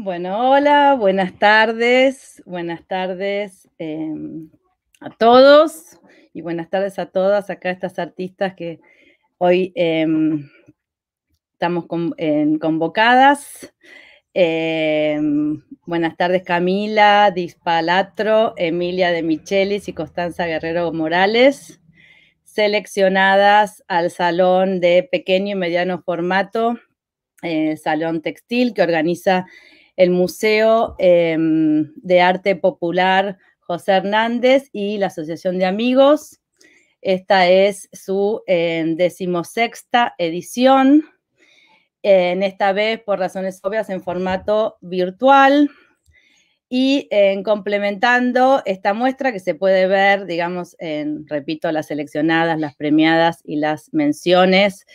Bueno, hola, buenas tardes, buenas tardes em, a todos y buenas tardes a todas acá estas artistas que hoy em, estamos convocadas. Em, buenas tardes Camila, Dispalatro, Emilia de Michelis y Constanza Guerrero Morales, seleccionadas al Salón de Pequeño y Mediano Formato, eh, Salón Textil, que organiza el Museo em, de Arte Popular José Hernández y la Asociación de Amigos. Esta es su em, decimosexta edición, en esta vez por razones obvias en formato virtual y en complementando esta muestra que se puede ver, digamos, en, repito, las seleccionadas, las premiadas y las menciones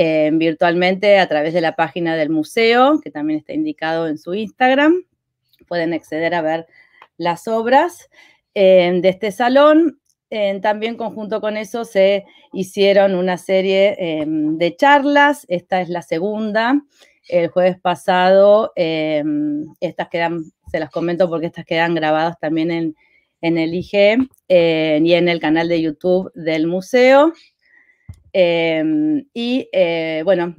eh, virtualmente a través de la página del museo, que también está indicado en su Instagram. Pueden acceder a ver las obras eh, de este salón. Eh, también conjunto con eso se hicieron una serie de charlas. Esta es la segunda. El jueves pasado, estas quedan, se las comento porque estas quedan grabadas también en, en el IG y en el canal de YouTube del museo. Em, y eh, bueno,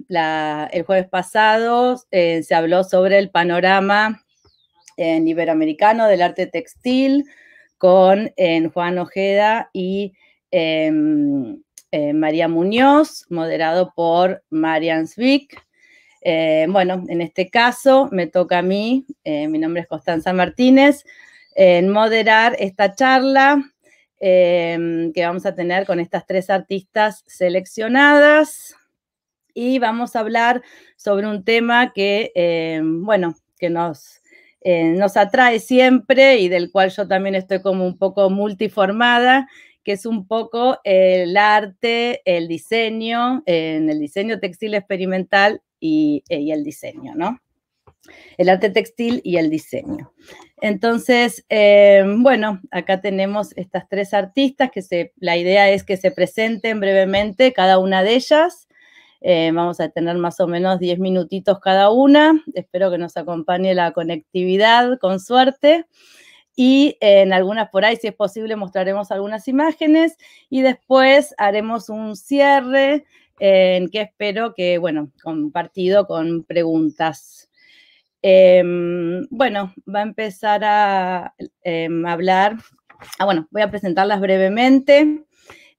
el jueves pasado eh, se habló sobre el panorama en iberoamericano del arte textil con Juan Ojeda y em, eh, María Muñoz, moderado por Marian Zwick. bueno, en este caso me toca a mí, mi nombre es Constanza Martínez, moderar esta charla Em, que vamos a tener con estas tres artistas seleccionadas. Y vamos a hablar sobre un tema que, em, bueno, que nos, eh, nos atrae siempre y del cual yo también estoy como un poco multiformada, que es un poco el arte, el diseño, en el diseño textil experimental y, y el diseño, ¿no? El arte textil y el diseño. Entonces, eh, bueno, acá tenemos estas tres artistas que se, la idea es que se presenten brevemente cada una de ellas. Eh, vamos a tener más o menos 10 minutitos cada una. Espero que nos acompañe la conectividad con suerte. Y en algunas por ahí, si es posible, mostraremos algunas imágenes y después haremos un cierre en que espero que, bueno, compartido con preguntas. Em, bueno, va a empezar a em, hablar. Ah, bueno, voy a presentarlas brevemente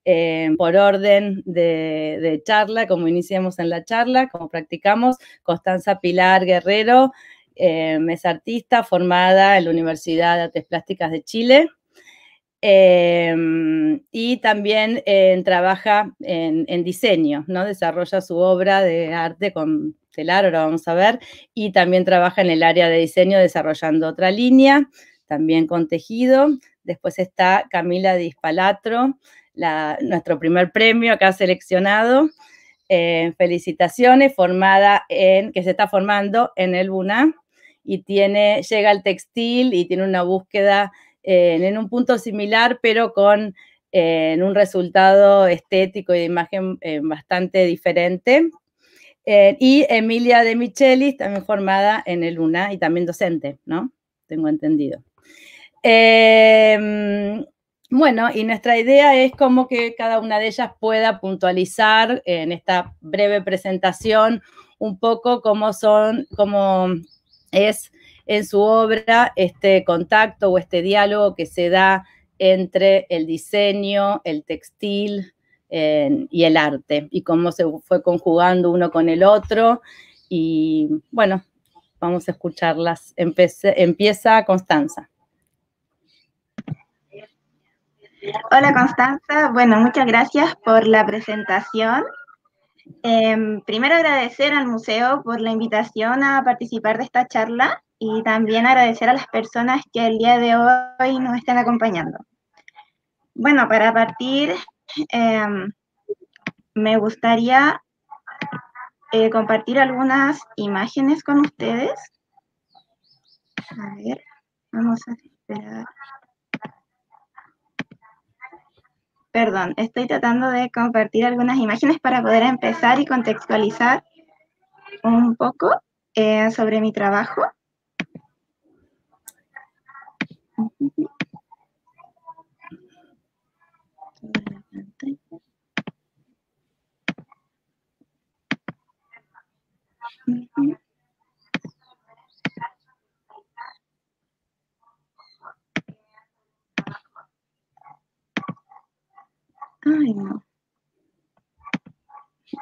em, por orden de, charla, como iniciamos en la charla, como practicamos. Constanza Pilar Guerrero es artista formada en la Universidad de Artes Plásticas de Chile. y también trabaja en, en, diseño, ¿no? Desarrolla su obra de arte con ahora vamos a ver, y también trabaja en el área de diseño desarrollando otra línea, también con tejido. Después está Camila Dispalatro, la, nuestro primer premio acá seleccionado. Eh, felicitaciones, formada en, que se está formando en el BUNA y tiene, llega al textil y tiene una búsqueda eh, en un punto similar, pero con eh, en un resultado estético y de imagen bastante diferente. Eh, y Emilia de Michelis, también formada en el UNA y también docente, ¿no? Tengo entendido. Em, bueno, y nuestra idea es como que cada una de ellas pueda puntualizar en esta breve presentación un poco cómo son, cómo es en su obra este contacto o este diálogo que se da entre el diseño, el textil, y el arte y cómo se fue conjugando uno con el otro. Y bueno, vamos a escucharlas. empieza Constanza. Hola Constanza, bueno, muchas gracias por la presentación. Em, primero agradecer al museo por la invitación a participar de esta charla y también agradecer a las personas que el día de hoy nos están acompañando. Bueno, para partir, Em, me gustaría eh, compartir algunas imágenes con ustedes. A ver, vamos a esperar. Perdón, estoy tratando de compartir algunas imágenes para poder empezar y contextualizar un poco eh, sobre mi trabajo. Ay, no.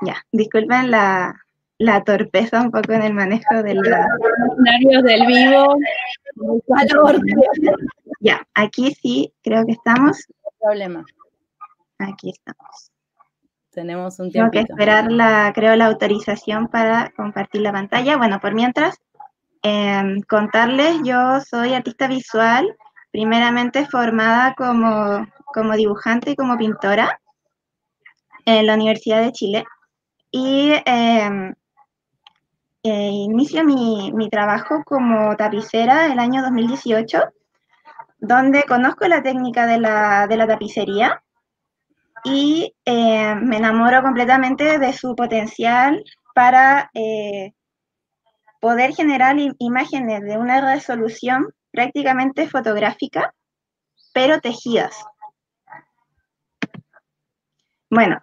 Ya, disculpen la, la torpeza un poco en el manejo de los nervios del vivo. Ya, aquí sí, creo que estamos. No problema. Aquí estamos. Tenemos un tiempo. Tengo que esperar la, creo, la autorización para compartir la pantalla. Bueno, por mientras, em, contarles, yo soy artista visual, primeramente formada como, como dibujante y como pintora en la Universidad de Chile. Y em, eh, inicio mi, mi, trabajo como tapicera el año 2018, donde conozco la técnica de la, de la tapicería y eh, me enamoro completamente de su potencial para eh, poder generar imágenes de una resolución prácticamente fotográfica, pero tejidas. Bueno,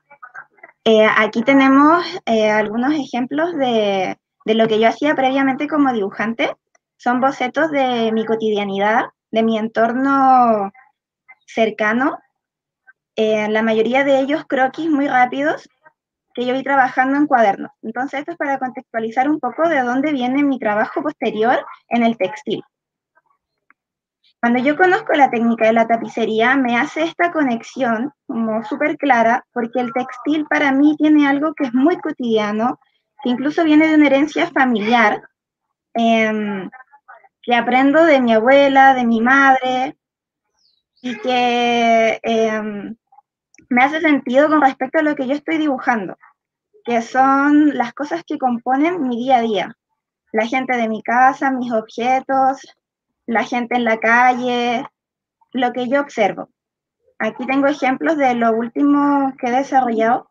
eh, aquí tenemos algunos ejemplos de, de lo que yo hacía previamente como dibujante. Son bocetos de mi cotidianidad, de mi entorno cercano, eh, la mayoría de ellos croquis muy rápidos que yo vi trabajando en cuadernos. Entonces, esto es para contextualizar un poco de dónde viene mi trabajo posterior en el textil. Cuando yo conozco la técnica de la tapicería, me hace esta conexión como súper clara, porque el textil para mí tiene algo que es muy cotidiano, que incluso viene de una herencia familiar, em, que aprendo de mi abuela, de mi madre, y que em, me hace sentido con respecto a lo que yo estoy dibujando, que son las cosas que componen mi día a día. La gente de mi casa, mis objetos, la gente en la calle, lo que yo observo. Aquí tengo ejemplos de lo último que he desarrollado,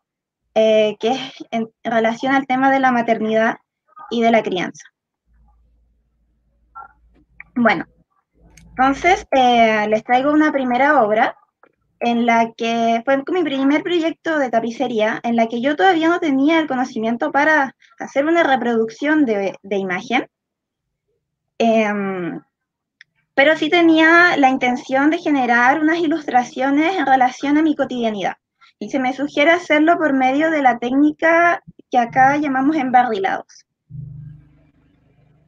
eh, que es en relación al tema de la maternidad y de la crianza. Bueno, entonces eh, les traigo una primera obra en la que fue mi primer proyecto de tapicería, en la que yo todavía no tenía el conocimiento para hacer una reproducción de, imagen, em, pero sí tenía la intención de generar unas ilustraciones en relación a mi cotidianidad. Y se me sugiere hacerlo por medio de la técnica que acá llamamos embarrilados.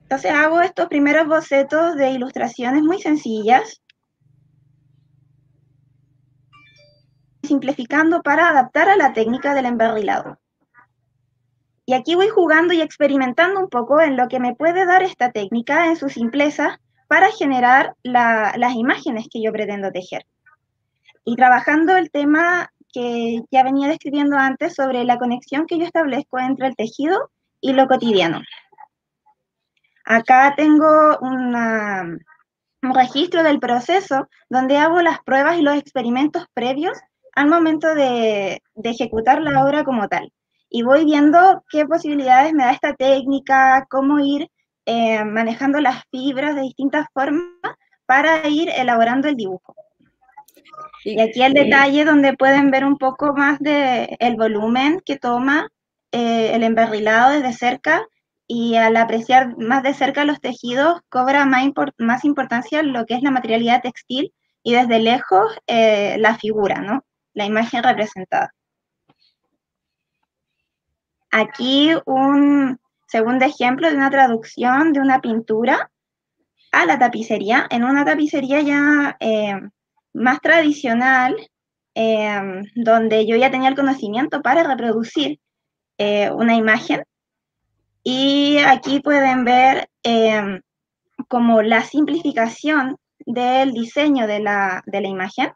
Entonces hago estos primeros bocetos de ilustraciones muy sencillas, simplificando para adaptar a la técnica del embarrilado. Y aquí voy jugando y experimentando un poco en lo que me puede dar esta técnica en su simpleza para generar las imágenes que yo pretendo tejer. Y trabajando el tema que ya venía describiendo antes sobre la conexión que yo establezco entre el tejido y lo cotidiano. Acá tengo un registro del proceso donde hago las pruebas y los experimentos previos al momento de, ejecutar la obra como tal. Y voy viendo qué posibilidades me da esta técnica, cómo ir eh, manejando las fibras de distintas formas para ir elaborando el dibujo. Y aquí el detalle donde pueden ver un poco más de el volumen que toma eh, el emberrilado desde cerca y al apreciar más de cerca los tejidos cobra más, más importancia lo que es la materialidad textil y desde lejos eh, la figura, ¿no? La imagen representada. Aquí un segundo ejemplo de una traducción de una pintura a la tapicería, en una tapicería ya eh, más tradicional, eh, donde yo ya tenía el conocimiento para reproducir eh, una imagen. Y aquí pueden ver como la simplificación del diseño de la, de la imagen.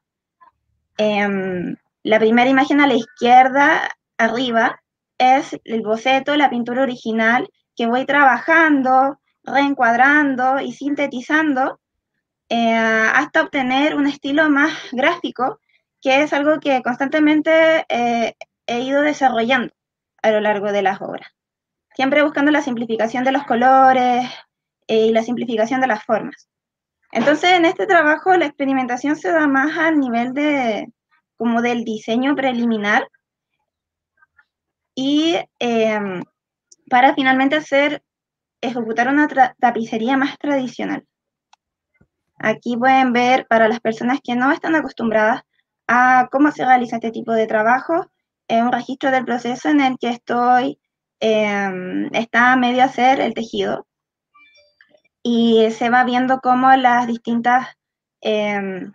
Em, la primera imagen a la izquierda, arriba, es el boceto, la pintura original, que voy trabajando, reencuadrando y sintetizando eh, hasta obtener un estilo más gráfico, que es algo que constantemente eh, he ido desarrollando a lo largo de las obras. Siempre buscando la simplificación de los colores eh, y la simplificación de las formas. Entonces, en este trabajo la experimentación se da más al nivel de, como del diseño preliminar y em, para finalmente hacer, ejecutar una tapicería más tradicional. Aquí pueden ver para las personas que no están acostumbradas a cómo se realiza este tipo de trabajo, un registro del proceso en el que estoy, em, está a medio hacer el tejido y se va viendo cómo las distintas em,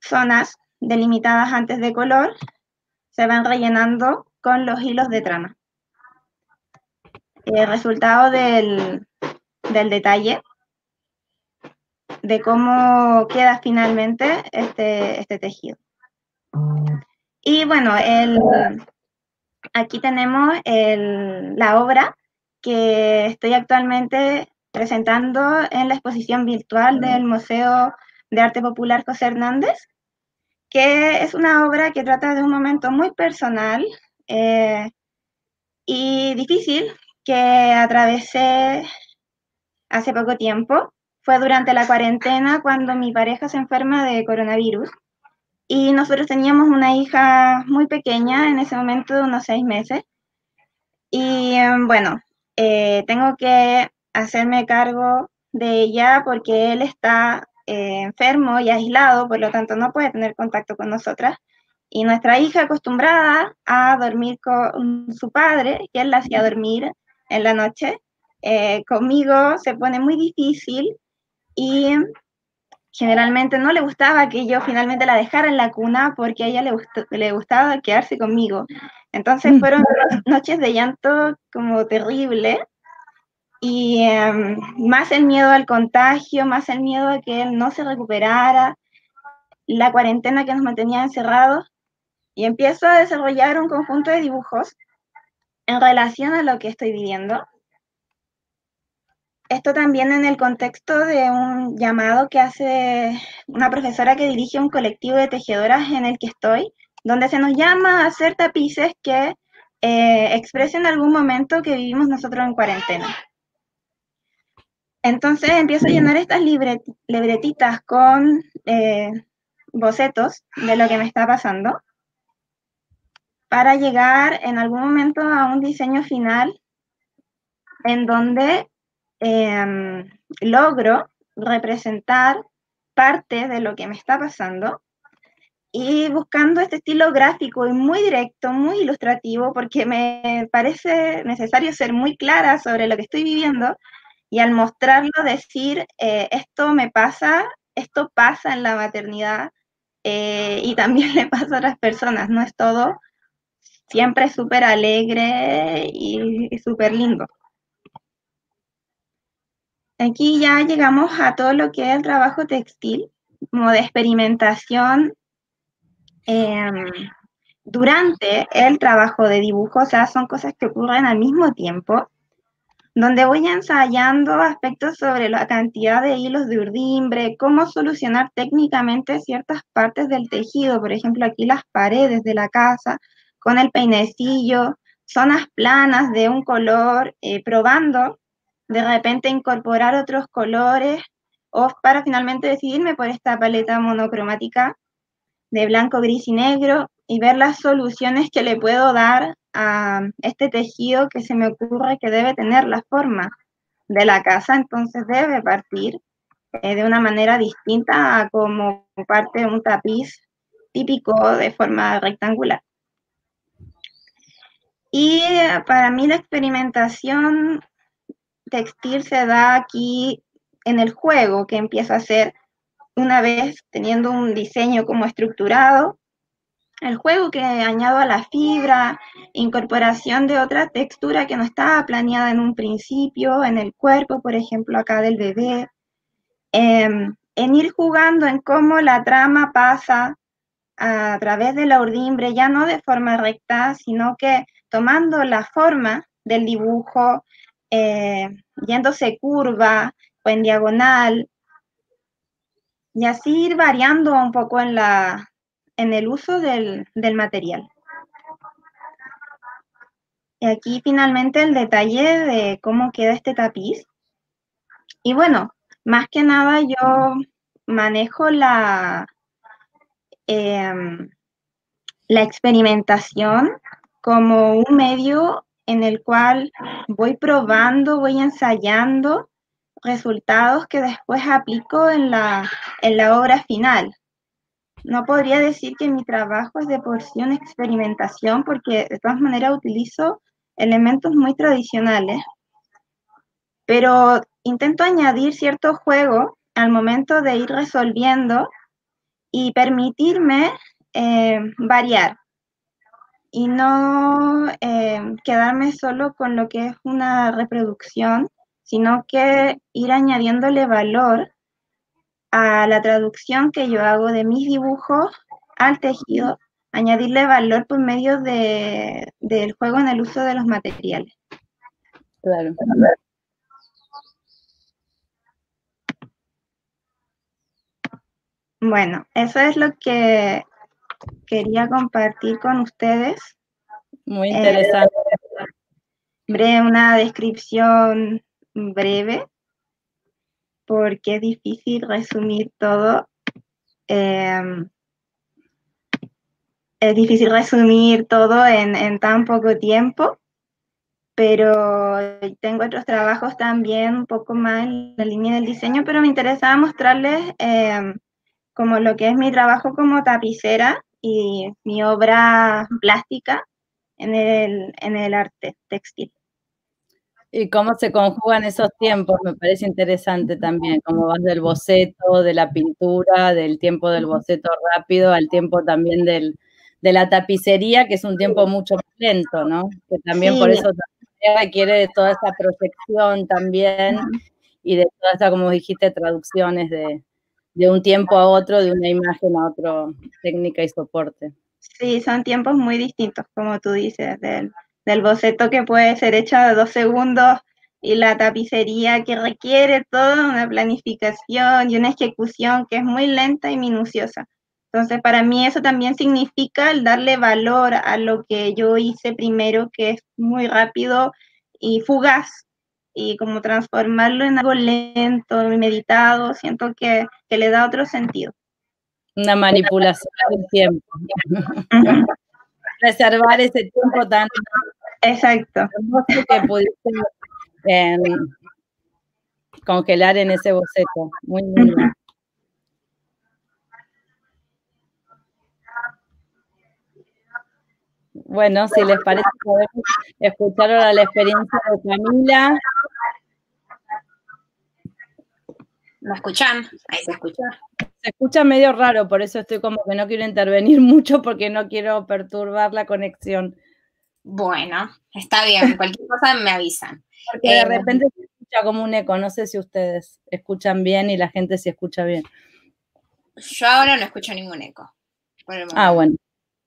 zonas delimitadas antes de color se van rellenando con los hilos de trama. El resultado del, detalle de cómo queda finalmente este, este tejido. Y bueno, el, aquí tenemos la obra que estoy actualmente presentando en la exposición virtual del Museo de Arte Popular José Hernández, que es una obra que trata de un momento muy personal eh, y difícil que atravesé hace poco tiempo. Fue durante la cuarentena cuando mi pareja se enferma de coronavirus y nosotros teníamos una hija muy pequeña en ese momento de unos seis meses. Y em, bueno, eh, tengo que hacerme cargo de ella porque él está eh, enfermo y aislado, por lo tanto no puede tener contacto con nosotras. Y nuestra hija acostumbrada a dormir con su padre, que él la hacía dormir en la noche, eh, conmigo se pone muy difícil y generalmente no le gustaba que yo finalmente la dejara en la cuna porque a ella le, le gustaba quedarse conmigo. Entonces mm. fueron noches de llanto como terrible y em, más el miedo al contagio, más el miedo a que él no se recuperara, la cuarentena que nos mantenía encerrados y empiezo a desarrollar un conjunto de dibujos en relación a lo que estoy viviendo esto también en el contexto de un llamado que hace una profesora que dirige un colectivo de tejedoras en el que estoy, donde se nos llama a hacer tapices que eh, expresen algún momento que vivimos nosotros en cuarentena. Entonces empiezo a llenar estas libretitas con eh, bocetos de lo que me está pasando para llegar en algún momento a un diseño final en donde Em, logro representar parte de lo que me está pasando y buscando este estilo gráfico y muy directo, muy ilustrativo, porque me parece necesario ser muy clara sobre lo que estoy viviendo y al mostrarlo decir, eh, esto me pasa, esto pasa en la maternidad eh, y también le pasa a las personas, no es todo siempre súper alegre y súper lindo. Aquí ya llegamos a todo lo que es el trabajo textil, como de experimentación em, durante el trabajo de dibujo, o sea, son cosas que ocurren al mismo tiempo, donde voy ensayando aspectos sobre la cantidad de hilos de urdimbre, cómo solucionar técnicamente ciertas partes del tejido, por ejemplo, aquí las paredes de la casa, con el peinecillo, zonas planas de un color, eh, probando de repente incorporar otros colores o para finalmente decidirme por esta paleta monocromática de blanco, gris y negro y ver las soluciones que le puedo dar a este tejido que se me ocurre que debe tener la forma de la casa, entonces debe partir eh, de una manera distinta a como parte de un tapiz típico de forma rectangular. Y eh, para mí la experimentación textil se da aquí en el juego que empiezo a hacer una vez teniendo un diseño como estructurado. El juego que añado a la fibra, incorporación de otra textura que no estaba planeada en un principio, en el cuerpo, por ejemplo, acá del bebé. Em, en ir jugando en cómo la trama pasa a través de la urdimbre, ya no de forma recta, sino que tomando la forma del dibujo, eh, yéndose curva o en diagonal, y así ir variando un poco en, la, en el uso del, del material. Y aquí finalmente el detalle de cómo queda este tapiz. Y bueno, Más que nada yo manejo la, em, la experimentación como un medio en el cual voy probando, voy ensayando resultados que después aplico en la, en la obra final. No podría decir que mi trabajo es de porción experimentación porque de todas maneras utilizo elementos muy tradicionales, pero intento añadir cierto juego al momento de ir resolviendo y permitirme eh, variar. Y no eh, quedarme solo con lo que es una reproducción, sino que ir añadiéndole valor a la traducción que yo hago de mis dibujos al tejido, añadirle valor por medio de, del juego en el uso de los materiales. Claro. Bueno, eso es lo que quería compartir con ustedes. Muy interesante. breve, una descripción breve, porque es difícil resumir todo. Em, es difícil resumir todo en, tan poco tiempo, pero tengo otros trabajos también un poco más en la línea del diseño, pero me interesaba mostrarles em, como lo que es mi trabajo como tapicera y mi obra plástica en el, en el arte textil. Y cómo se conjugan esos tiempos, me parece interesante también, cómo vas del boceto, de la pintura, del tiempo del boceto rápido al tiempo también del, de la tapicería, que es un tiempo mucho más lento, ¿no? Que también por eso requiere de toda esa proyección también y de toda esa, como dijiste, traducciones de, de un tiempo a otro, de una imagen a otra técnica y soporte. Sí, son tiempos muy distintos, como tú dices, del, del boceto que puede ser hecho de dos segundos y la tapicería que requiere toda una planificación y una ejecución que es muy lenta y minuciosa. Entonces, para mí eso también significa el darle valor a lo que yo hice primero, que es muy rápido y fugaz, y como transformarlo en algo lento y meditado, siento que, le da otro sentido. Una manipulación del tiempo. Reservar ese tiempo tan exacto que pudiste em, congelar en ese boceto. Muy bien. Bueno, si les parece, podemos escuchar ahora la experiencia de Camila. ¿Me escuchan? Ahí se escucha. Se escucha medio raro, por eso estoy como que no quiero intervenir mucho porque no quiero perturbar la conexión. Bueno, está bien, cualquier cosa me avisan. Porque de eh, repente se escucha como un eco, no sé si ustedes escuchan bien y la gente se escucha bien. Yo ahora no escucho ningún eco. ah, bueno.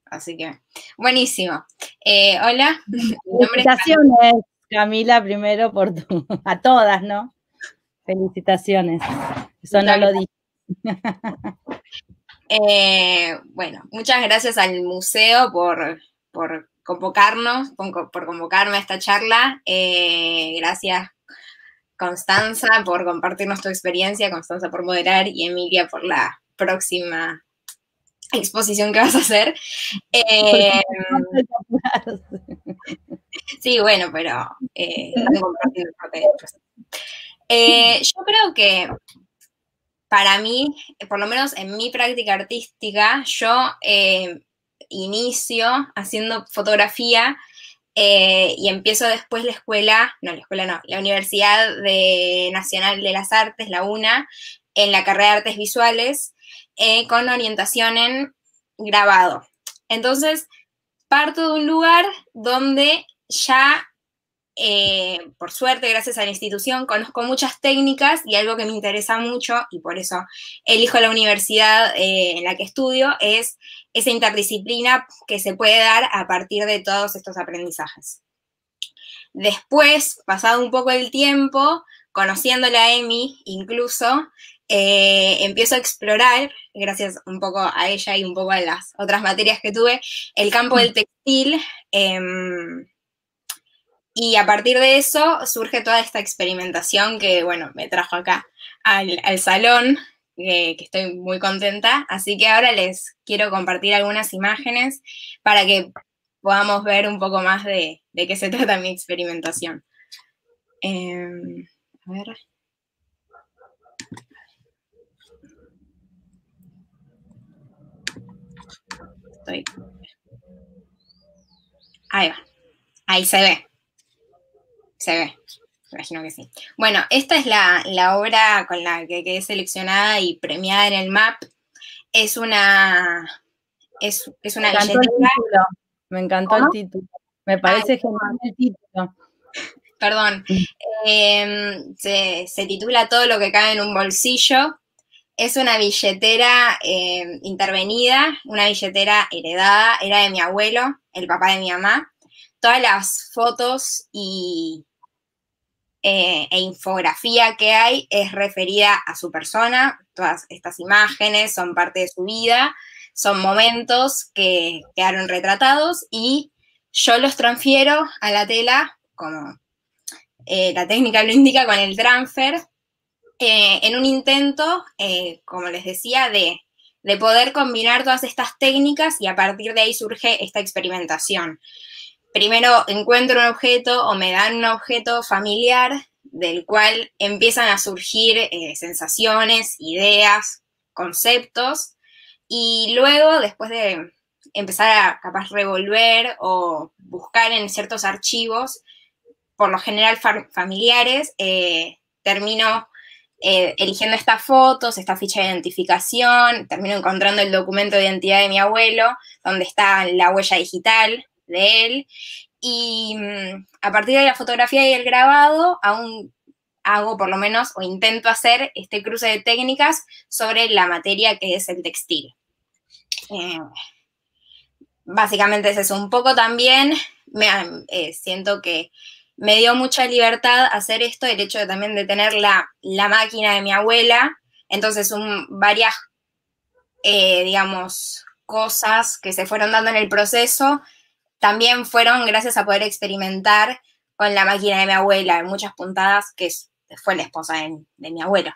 Así que, buenísimo. Eh, hola. Felicitaciones, Camila, primero por tu, a todas, ¿no? Felicitaciones. Eso no lo dije. Eh, bueno, muchas gracias al museo por, convocarnos, por, convocarme a esta charla. Eh, gracias, Constanza, por compartirnos tu experiencia, Constanza por moderar y Emilia por la próxima exposición que vas a hacer. Eh, sí, bueno, pero eh, eh, yo creo que para mí, por lo menos en mi práctica artística, yo inicio haciendo fotografía y empiezo después la escuela, no, la escuela no, la Universidad Nacional de las Artes, la UNA, en la carrera de Artes Visuales, eh, con orientación en grabado. Entonces, parto de un lugar donde ya, eh, por suerte, gracias a la institución, conozco muchas técnicas y algo que me interesa mucho, y por eso elijo la universidad eh, en la que estudio, es esa interdisciplina que se puede dar a partir de todos estos aprendizajes. Después, pasado un poco el tiempo, conociéndola a Emi incluso, eh, empiezo a explorar, gracias un poco a ella y un poco a las otras materias que tuve, el campo del textil. Y a partir de eso surge toda esta experimentación que, bueno, me trajo acá al, salón, que estoy muy contenta. Así que ahora les quiero compartir algunas imágenes para que podamos ver un poco más de, qué se trata mi experimentación. Em, a ver. Estoy. Ahí va. Ahí se ve. Se ve. Imagino que sí. Bueno, esta es la, obra con la que quedé seleccionada y premiada en el MAP. Es una. Es, una Me encantó el título. Me parece genial el título. Perdón. Mm. Em, se, titula Todo lo que cae en un bolsillo. Es una billetera em, intervenida, una billetera heredada, era de mi abuelo, el papá de mi mamá. Todas las fotos y, eh, e infografía que hay es referida a su persona. Todas estas imágenes son parte de su vida, son momentos que quedaron retratados y yo los transfiero a la tela como eh, la técnica lo indica con el transfer, eh, en un intento, como les decía, de, de, poder combinar todas estas técnicas y a partir de ahí surge esta experimentación. Primero encuentro un objeto o me dan un objeto familiar del cual empiezan a surgir sensaciones, ideas, conceptos y luego, después de empezar a capaz revolver o buscar en ciertos archivos, por lo general familiares, eh, termino eh, eligiendo estas fotos, esta ficha de identificación, termino encontrando el documento de identidad de mi abuelo, donde está la huella digital de él, y mm, a partir de la fotografía y el grabado, aún hago por lo menos o intento hacer este cruce de técnicas sobre la materia que es el textil. Eh, básicamente es eso. Un poco también me, siento que me dio mucha libertad hacer esto, el hecho de también de tener la, máquina de mi abuela, entonces varias, eh, digamos, cosas que se fueron dando en el proceso, también fueron gracias a poder experimentar con la máquina de mi abuela, muchas puntadas, que fue la esposa de, mi abuelo.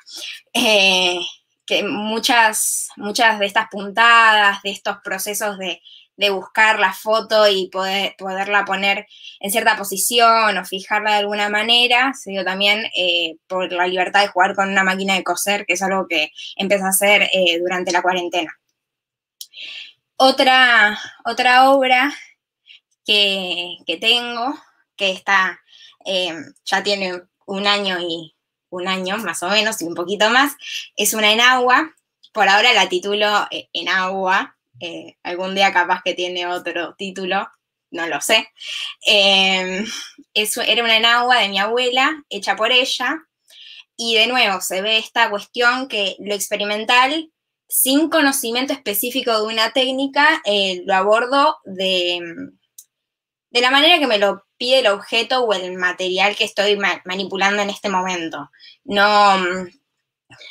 Eh, que muchas, muchas de estas puntadas, de estos procesos de, de buscar la foto y poder, poderla poner en cierta posición o fijarla de alguna manera, se dio también eh, por la libertad de jugar con una máquina de coser, que es algo que empecé a hacer eh, durante la cuarentena. Otra, otra obra que, tengo, que está, eh, ya tiene un año y un año más o menos y un poquito más, es una en agua. Por ahora la titulo en agua, eh, algún día capaz que tiene otro título, no lo sé. Em, eso era una enagua de mi abuela, hecha por ella, y de nuevo se ve esta cuestión que lo experimental, sin conocimiento específico de una técnica, eh, lo abordo de, de la manera que me lo pide el objeto o el material que estoy manipulando en este momento. No,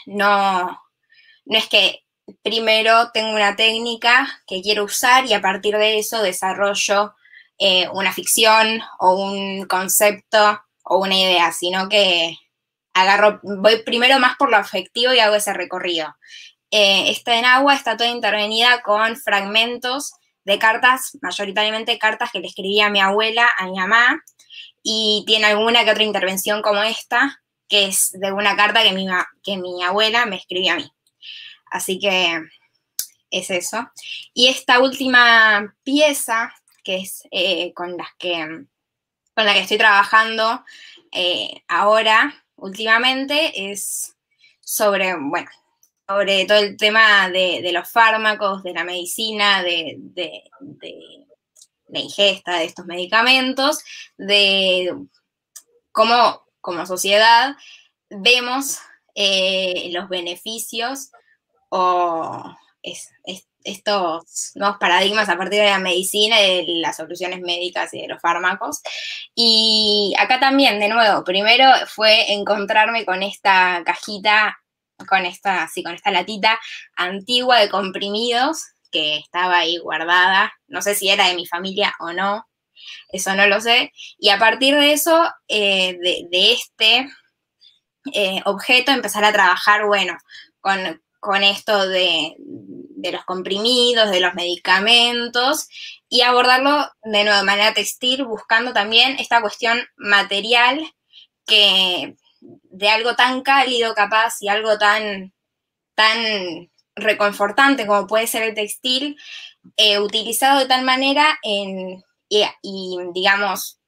no, no es que primero tengo una técnica que quiero usar y a partir de eso desarrollo eh, una ficción o un concepto o una idea, sino que agarro, voy primero más por lo afectivo y hago ese recorrido. Eh, esta en agua está toda intervenida con fragmentos de cartas, mayoritariamente cartas que le escribía a mi abuela, a mi mamá, y tiene alguna que otra intervención como esta, que es de una carta que mi, que mi abuela me escribía a mí. Así que es eso. Y esta última pieza, que es eh, con, las que, con la que estoy trabajando eh, ahora, últimamente, es sobre, bueno, sobre todo el tema de, los fármacos, de la medicina, de, la ingesta de estos medicamentos, de cómo como sociedad vemos eh, los beneficios o estos nuevos paradigmas a partir de la medicina de las soluciones médicas y de los fármacos. Y acá también, de nuevo, primero fue encontrarme con esta cajita, con esta, sí, con esta latita antigua de comprimidos que estaba ahí guardada, no sé si era de mi familia o no, eso no lo sé. Y a partir de eso, eh, de, este eh, objeto, empezar a trabajar, bueno, con, esto de, de, los comprimidos, de los medicamentos, y abordarlo de nuevo de manera textil, buscando también esta cuestión material que de algo tan cálido capaz y algo tan, tan reconfortante como puede ser el textil, eh, utilizado de tal manera en, y, digamos,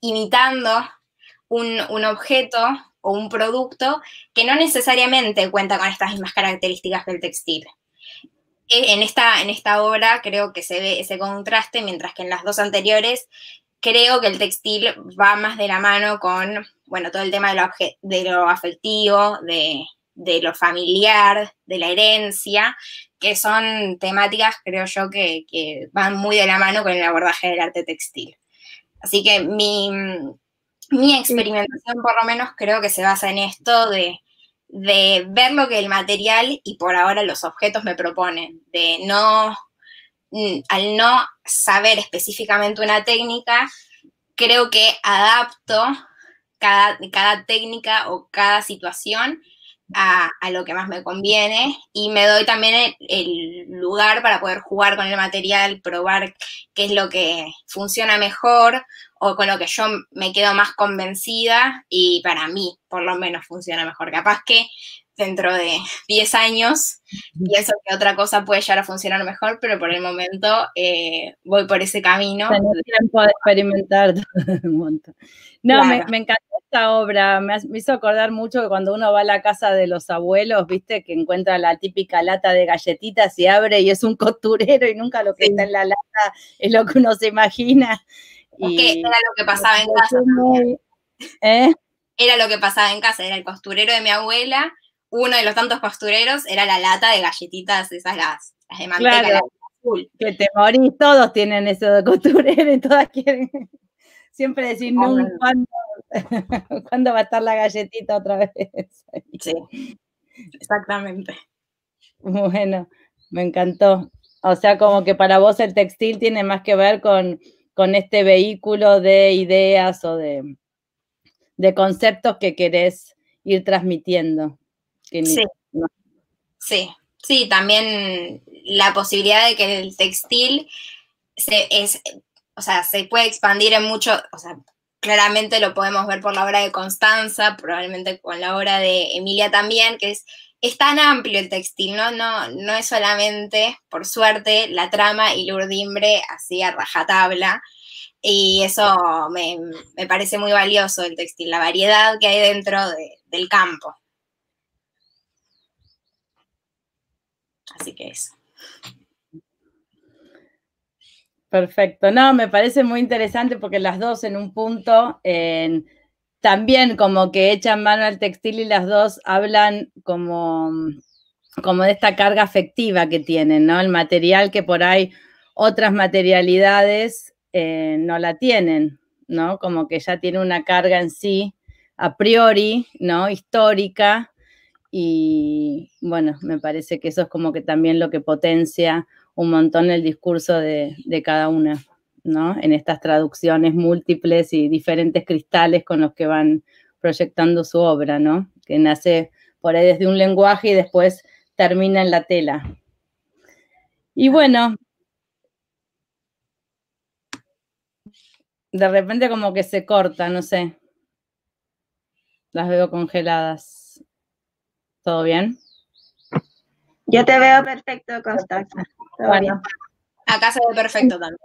imitando un, objeto o un producto que no necesariamente cuenta con estas mismas características que el textil. E, en esta, en esta obra creo que se ve ese contraste, mientras que en las dos anteriores creo que el textil va más de la mano con, bueno, todo el tema de lo, de lo afectivo, de, de lo familiar, de la herencia, que son temáticas, creo yo, que, van muy de la mano con el abordaje del arte textil. Así que mi, experimentación, por lo menos, creo que se basa en esto de, ver lo que el material y por ahora los objetos me proponen, de no, mm, al no saber específicamente una técnica, creo que adapto cada, cada técnica o cada situación a, lo que más me conviene y me doy también el, lugar para poder jugar con el material, probar qué es lo que funciona mejor o con lo que yo me quedo más convencida y para mí por lo menos funciona mejor. Capaz que dentro de 10 años pienso que otra cosa puede llegar a funcionar mejor, pero por el momento eh, voy por ese camino. tiempo de experimentar un montón. No, me, me, encantó esta obra, me, hizo acordar mucho que cuando uno va a la casa de los abuelos, viste, que encuentra la típica lata de galletitas y abre y es un costurero y nunca lo que está en la lata es lo que uno se imagina. Y era lo que pasaba en casa. ¿Eh? Era lo que pasaba en casa, era el costurero de mi abuela uno de los tantos costureros era la lata de galletitas, esas las, de manteca. Que te morís, todos tienen eso de costurero y todas quieren siempre decir, no, ¿cuándo, va a estar la galletita otra vez? Sí, exactamente. Bueno, me encantó. O sea, como que para vos el textil tiene más que ver con, con este vehículo de ideas o de, de conceptos que querés ir transmitiendo sí. sí, sí, también la posibilidad de que el textil se, es, o sea, se puede expandir en mucho, o sea, claramente lo podemos ver por la obra de Constanza, probablemente con la obra de Emilia también, que es, tan amplio el textil, ¿no? No, no es solamente, por suerte, la trama y el urdimbre así a rajatabla. Y eso me, parece muy valioso el textil, la variedad que hay dentro del campo. Así que eso. Perfecto. No, me parece muy interesante porque las dos en un punto también como que echan mano al textil y las dos hablan como, como de esta carga afectiva que tienen, ¿no? El material que por ahí otras materialidades eh, no la tienen, ¿no? Como que ya tiene una carga en sí a priori, ¿no? Histórica, y bueno, me parece que eso es como que también lo que potencia un montón el discurso de, cada una, ¿no? En estas traducciones múltiples y diferentes cristales con los que van proyectando su obra, ¿no? Que nace por ahí desde un lenguaje y después termina en la tela. Y bueno, de repente como que se corta, no sé. Las veo congeladas. ¿Todo bien? Yo te veo perfecto, Constanza. Bueno, acá se ve perfecto también.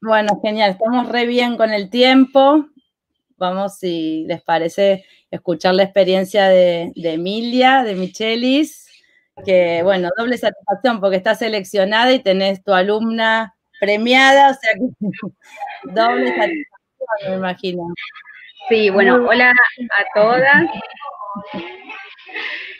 Bueno, genial. Estamos re bien con el tiempo. Vamos, si les parece, escuchar la experiencia de, Emilia, de Michelis, que, bueno, doble satisfacción porque está seleccionada y tenés tu alumna premiada, o sea que doble satisfacción, me imagino. Sí, bueno, hola a todas.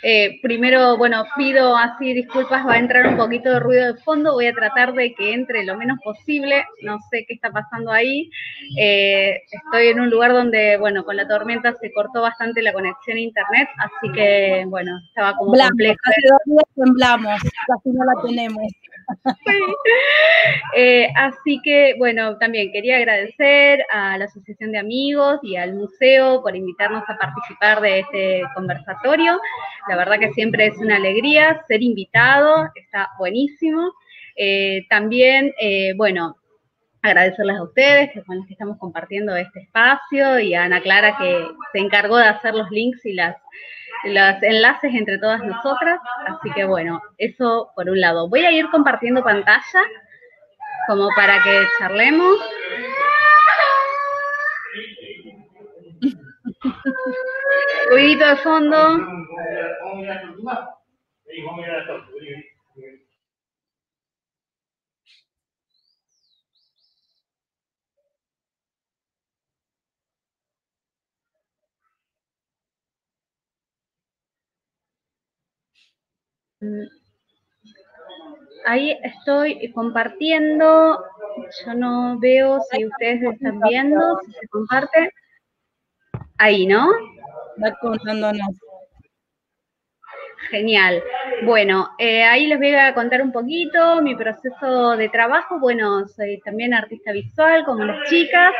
Eh, primero, bueno, pido así disculpas, va a entrar un poquito de ruido de fondo, voy a tratar de que entre lo menos posible, no sé qué está pasando ahí. Eh, estoy en un lugar donde, bueno, con la tormenta se cortó bastante la conexión a internet, así que, bueno, estaba como complejo. Hace dos días temblamos, casi no la tenemos. Eh, así que, bueno, también quería agradecer a la Asociación de Amigos y al museo por invitarnos a participar de este conversatorio. La verdad que siempre es una alegría ser invitado, está buenísimo. Eh, también, eh, bueno, agradecerles a ustedes, que con los que estamos compartiendo este espacio, y a Ana Clara, que se encargó de hacer los links y las los enlaces entre todas nosotras. Así que bueno, eso por un lado. Voy a ir compartiendo pantalla como para que charlemos. Ruidito de fondo. Ahí estoy compartiendo. Yo no veo si ustedes están viendo, si se comparte. Ahí, ¿no? Va contándonos. Genial. Bueno, eh, ahí les voy a contar un poquito mi proceso de trabajo. Bueno, soy también artista visual, como las chicas.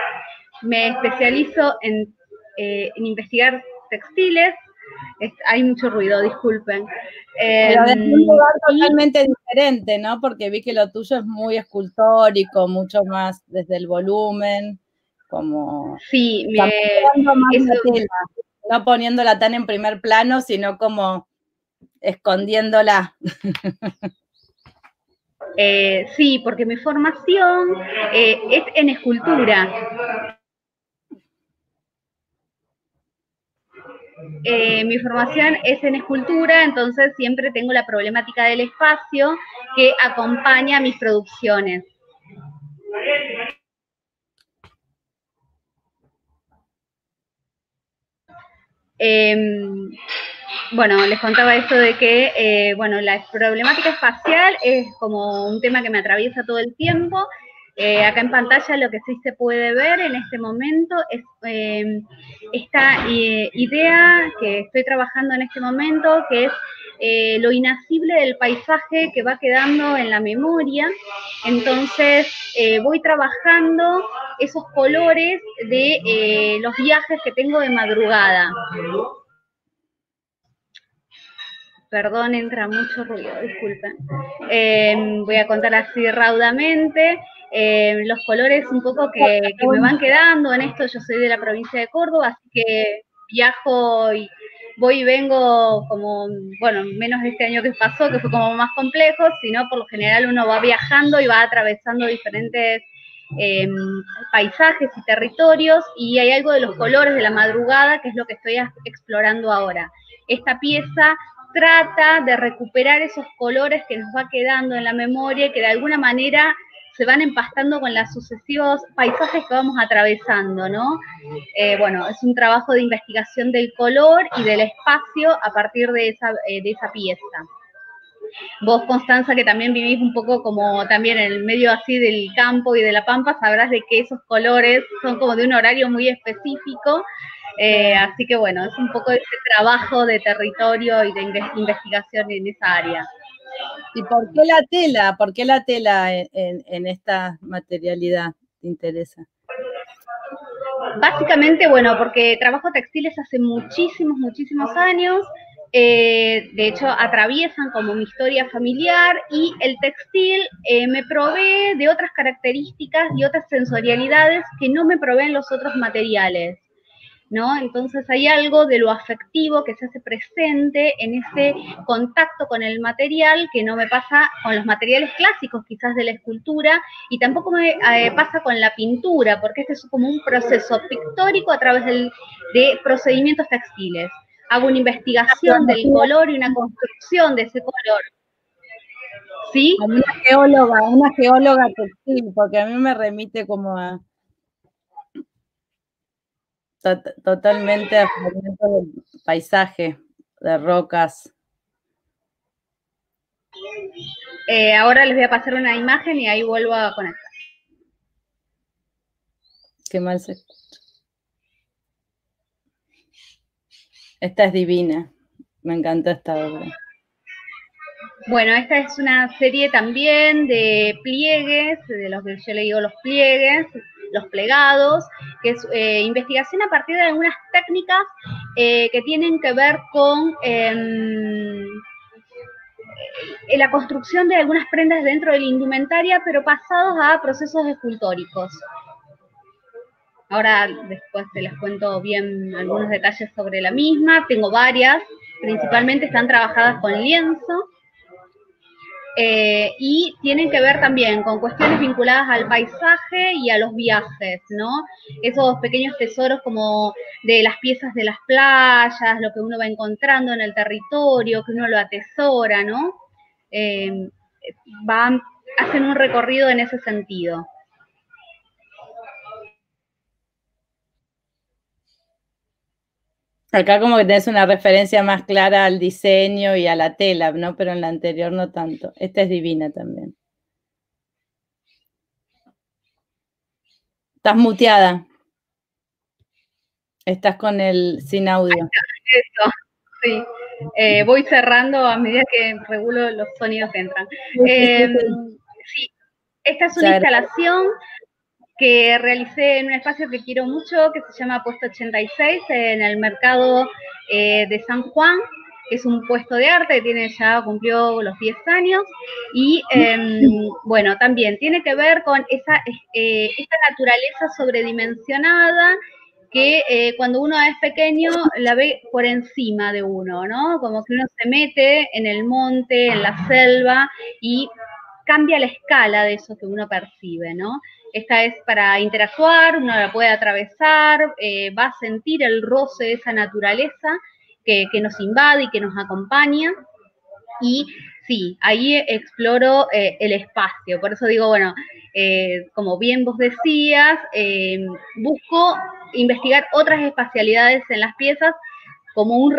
Me especializo en, eh, en investigar textiles, hay mucho ruido, disculpen. Pero desde un em, lugar totalmente diferente, ¿no? Porque vi que lo tuyo es muy escultórico, mucho más desde el volumen, como... Sí, me... no poniéndola tan en primer plano, sino como escondiéndola. Eh, sí, porque mi formación eh, es en escultura. Eh, mi formación es en escultura, entonces siempre tengo la problemática del espacio que acompaña mis producciones. Em, bueno, les contaba esto de que, eh, bueno, la problemática espacial es como un tema que me atraviesa todo el tiempo eh, acá en pantalla lo que sí se puede ver en este momento es em, esta eh, idea que estoy trabajando en este momento, que es eh, lo inacible del paisaje que va quedando en la memoria. Entonces voy trabajando esos colores de los viajes que tengo de madrugada. Perdón, entra mucho ruido, disculpen. Voy a contar así raudamente. Eh, los colores un poco que, me van quedando en esto. Yo soy de la provincia de Córdoba, así que viajo y voy y vengo como, bueno, menos este año que pasó, que fue como más complejo, sino por lo general uno va viajando y va atravesando diferentes em, paisajes y territorios y hay algo de los colores de la madrugada que es lo que estoy explorando ahora. Esta pieza trata de recuperar esos colores que nos va quedando en la memoria, que de alguna manera se van empastando con los sucesivos paisajes que vamos atravesando, ¿no? Eh, bueno, es un trabajo de investigación del color y del espacio a partir de esa, eh, de esa pieza. Vos, Constanza, que también vivís un poco como también en el medio así del campo y de la pampa, sabrás de que esos colores son como de un horario muy específico. Eh, así que bueno, es un poco ese trabajo de territorio y de investigación en esa área. ¿Y por qué la tela? ¿Por qué la tela en, esta materialidad te interesa? Básicamente, bueno, porque trabajo textiles hace muchísimos, muchísimos años. Eh, de hecho, atraviesan como mi historia familiar y el textil eh, me provee de otras características y otras sensorialidades que no me proveen los otros materiales. ¿No? Entonces hay algo de lo afectivo que se hace presente en ese contacto con el material que no me pasa con los materiales clásicos quizás de la escultura y tampoco me eh, pasa con la pintura, porque este es como un proceso pictórico a través de procedimientos textiles. Hago una investigación del color y una construcción de ese color. ¿Sí? Una geóloga, una geóloga textil, porque a mí me remite como a totalmente a del paisaje, de rocas. Eh, ahora les voy a pasar una imagen y ahí vuelvo a conectar. Qué mal se escucha. Esta es divina. Me encanta esta obra. bueno, esta es una serie también de pliegues, de los que yo le digo los pliegues, los plegados, que es eh, investigación a partir de algunas técnicas eh, que tienen que ver con em, la construcción de algunas prendas dentro de la indumentaria, pero pasados a procesos escultóricos. Ahora después te les cuento bien algunos detalles sobre la misma. Tengo varias, principalmente están trabajadas con lienzo. Eh, y tienen que ver también con cuestiones vinculadas al paisaje y a los viajes, ¿no? Esos pequeños tesoros como de las piezas de las playas, lo que uno va encontrando en el territorio, que uno lo atesora, ¿no? Eh, van, hacen un recorrido en ese sentido. Acá como que tenés una referencia más clara al diseño y a la tela, ¿no? Pero en la anterior no tanto. Esta es divina también. Estás muteada. Estás con el sin audio. Eso, sí. Eh, voy cerrando a medida que regulo los sonidos que entran. Eh, sí, esta es una instalación que realicé en un espacio que quiero mucho, que se llama Puesto 86, en el mercado eh, de San Juan. Es un puesto de arte tiene ya, cumplió los 10 años. Y em, bueno, también tiene que ver con esa, eh, esta naturaleza sobredimensionada que eh, cuando uno es pequeño la ve por encima de uno, ¿no? Como que uno se mete en el monte, en la selva y cambia la escala de eso que uno percibe, ¿no? Esta es para interactuar, uno la puede atravesar, eh, va a sentir el roce de esa naturaleza que, nos invade y que nos acompaña. Y sí, ahí exploro eh, el espacio. Por eso digo, bueno, eh, como bien vos decías, busco investigar otras espacialidades en las piezas como un,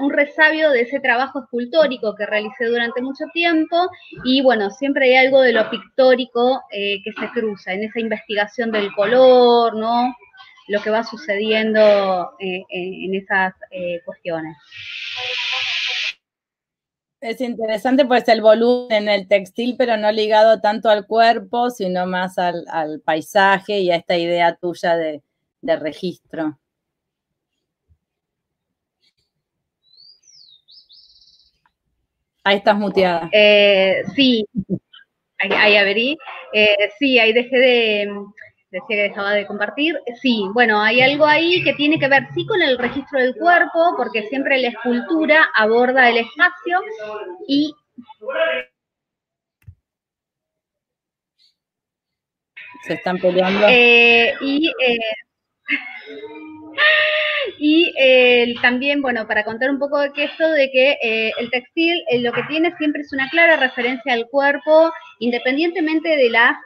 un resabio de ese trabajo escultórico que realicé durante mucho tiempo y bueno, siempre hay algo de lo pictórico eh, que se cruza en esa investigación del color, ¿no? Lo que va sucediendo eh, en esas eh, cuestiones. Es interesante pues el volumen en el textil, pero no ligado tanto al cuerpo, sino más al, paisaje y a esta idea tuya de registro. Ahí estás muteada. Eh, sí, ahí, abrí. Eh, sí, ahí dejé de, decía que dejaba de compartir. Sí, bueno, hay algo ahí que tiene que ver sí con el registro del cuerpo, porque siempre la escultura aborda el espacio y se están peleando. Eh, y y eh, también, bueno, para contar un poco de que esto, de que eh, el textil eh, lo que tiene siempre es una clara referencia al cuerpo, independientemente de las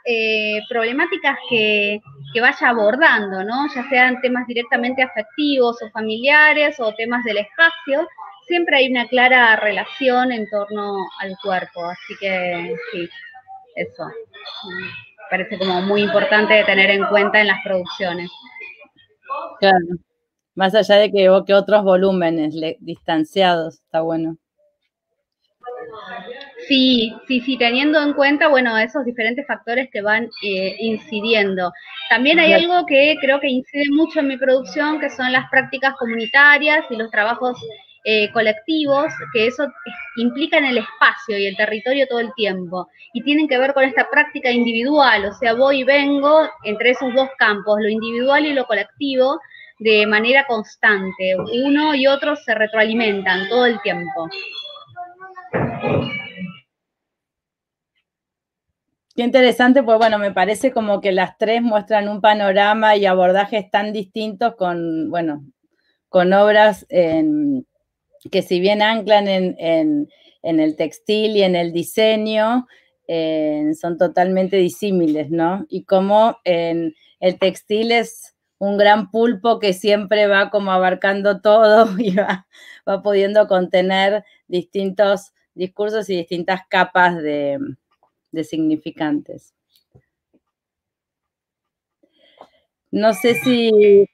problemáticas que, que, vaya abordando, ¿no? Ya sean temas directamente afectivos o familiares o temas del espacio, siempre hay una clara relación en torno al cuerpo. Así que, sí, eso. Parece como muy importante de tener en cuenta en las producciones. Claro. Más allá de que evoque otros volúmenes distanciados, está bueno. Sí, sí, sí, teniendo en cuenta, bueno, esos diferentes factores que van eh, incidiendo. También hay algo que creo que incide mucho en mi producción, que son las prácticas comunitarias y los trabajos eh, colectivos, que eso implica en el espacio y el territorio todo el tiempo. Y tienen que ver con esta práctica individual, o sea, voy y vengo entre esos dos campos, lo individual y lo colectivo, de manera constante. Uno y otro se retroalimentan todo el tiempo. Qué interesante, pues bueno, me parece como que las tres muestran un panorama y abordajes tan distintos con, bueno, con obras que si bien anclan en, el textil y en el diseño, son totalmente disímiles, ¿no? Y como en el textil es un gran pulpo que siempre va como abarcando todo y va, pudiendo contener distintos discursos y distintas capas de, significantes. No sé si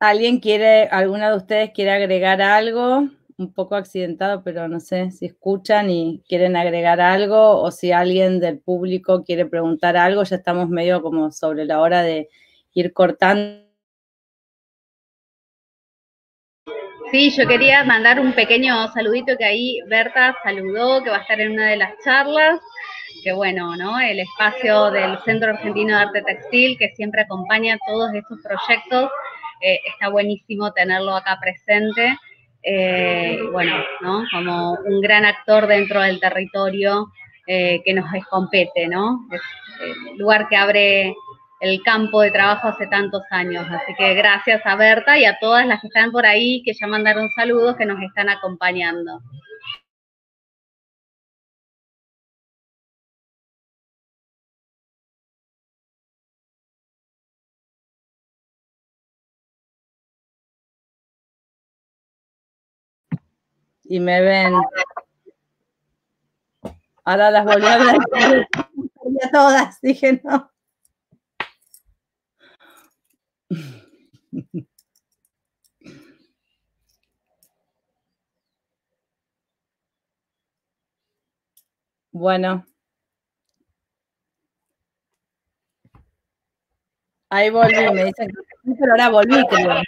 alguien quiere, alguna de ustedes quiere agregar algo un poco accidentado, pero no sé si escuchan y quieren agregar algo o si alguien del público quiere preguntar algo, ya estamos medio como sobre la hora de ir cortando. Sí, yo quería mandar un pequeño saludito que ahí Berta saludó, que va a estar en una de las charlas, que bueno, ¿no? El espacio del Centro Argentino de Arte Textil, que siempre acompaña todos estos proyectos, eh, está buenísimo tenerlo acá presente. Eh, bueno, ¿no? Como un gran actor dentro del territorio eh, que nos compete, ¿no? Es el lugar que abre el campo de trabajo hace tantos años. Así que gracias a Berta y a todas las que están por ahí, que ya mandaron saludos, que nos están acompañando. Y me ven. Ahora las volví a ver a todas, dije no. Bueno. Ahí volví, me dicen que ahora volví, creo.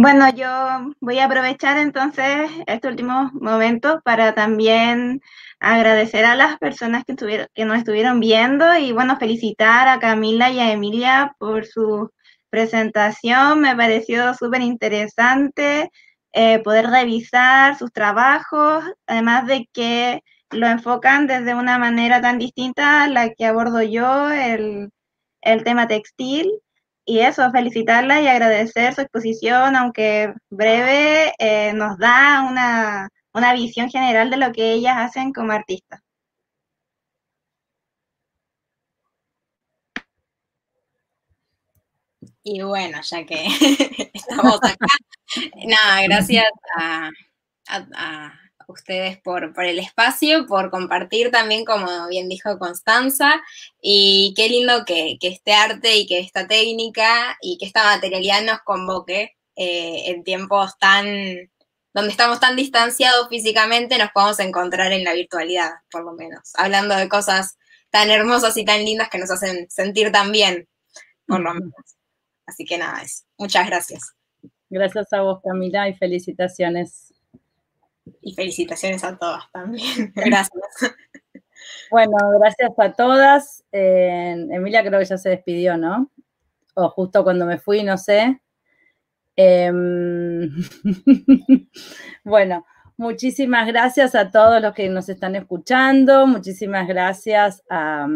Bueno, yo voy a aprovechar entonces este último momento para también agradecer a las personas que, que nos estuvieron viendo y bueno, felicitar a Camila y a Emilia por su presentación. Me pareció súper interesante eh, poder revisar sus trabajos, además de que lo enfocan desde una manera tan distinta a la que abordo yo, el, el tema textil. Y eso, felicitarla y agradecer su exposición, aunque breve, eh, nos da una, una visión general de lo que ellas hacen como artistas. Y bueno, ya que estamos acá, nada, gracias a, ustedes por, el espacio, por compartir también, como bien dijo Constanza, y qué lindo que, este arte y que esta técnica y que esta materialidad nos convoque eh, en tiempos tan, donde estamos tan distanciados físicamente, nos podemos encontrar en la virtualidad, por lo menos, hablando de cosas tan hermosas y tan lindas que nos hacen sentir tan bien, por lo menos. Así que nada, es. Muchas gracias. Gracias a vos, Camila, y felicitaciones. Y felicitaciones a todas también. Gracias. Bueno, gracias a todas. Emilia creo que ya se despidió, ¿no? O justo cuando me fui, no sé. Em, bueno, muchísimas gracias a todos los que nos están escuchando. Muchísimas gracias a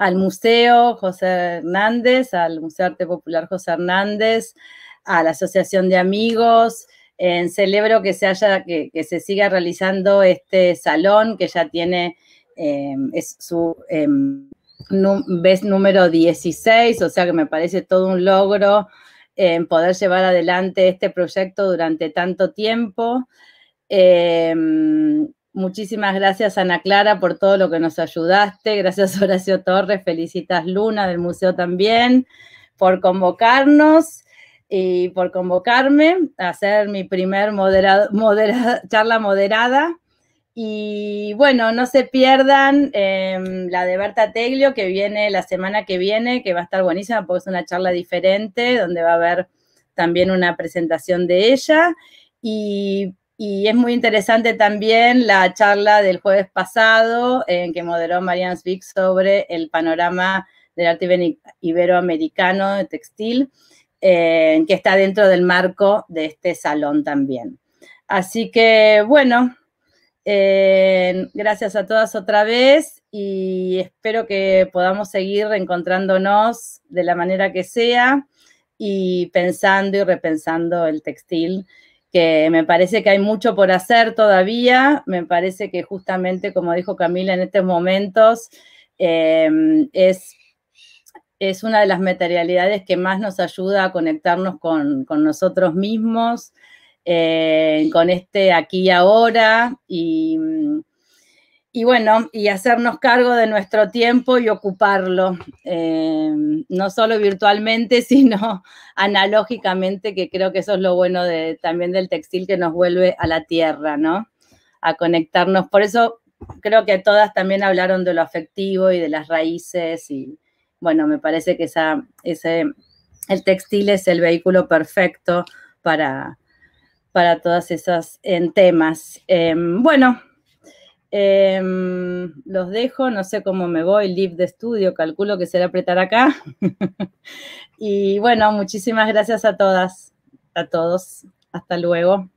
al Museo José Hernández, al Museo Arte Popular José Hernández, a la Asociación de Amigos. Celebro que se haya, que, se siga realizando este salón que ya tiene, em, es su em, vez número 16, o sea que me parece todo un logro en poder llevar adelante este proyecto durante tanto tiempo. Em, Muchísimas gracias, Ana Clara, por todo lo que nos ayudaste. Gracias, Horacio Torres. Felicitas, Luna, del museo también, por convocarnos y por convocarme a hacer mi primer charla moderada. Y bueno, no se pierdan em, la de Berta Teglio, que viene la semana que viene, que va a estar buenísima porque es una charla diferente, donde va a haber también una presentación de ella. Y y es muy interesante también la charla del jueves pasado en que moderó Marianne Zwick sobre el panorama del arte iberoamericano de textil, que está dentro del marco de este salón también. Así que, bueno, eh, gracias a todas otra vez y espero que podamos seguir encontrándonos de la manera que sea y pensando y repensando el textil que me parece que hay mucho por hacer todavía, me parece que justamente, como dijo Camila en estos momentos, em, es, es una de las materialidades que más nos ayuda a conectarnos con, nosotros mismos, eh, con este aquí y ahora, y, bueno, y hacernos cargo de nuestro tiempo y ocuparlo, eh, no solo virtualmente, sino analógicamente, que creo que eso es lo bueno también del textil que nos vuelve a la tierra, ¿no? A conectarnos. Por eso creo que todas también hablaron de lo afectivo y de las raíces y bueno, me parece que esa, ese, el textil es el vehículo perfecto para, para todas esas en temas. Em, bueno, Em, los dejo, no sé cómo me voy, leave de estudio, calculo que será apretar acá. y bueno, muchísimas gracias a todas, a todos. Hasta luego.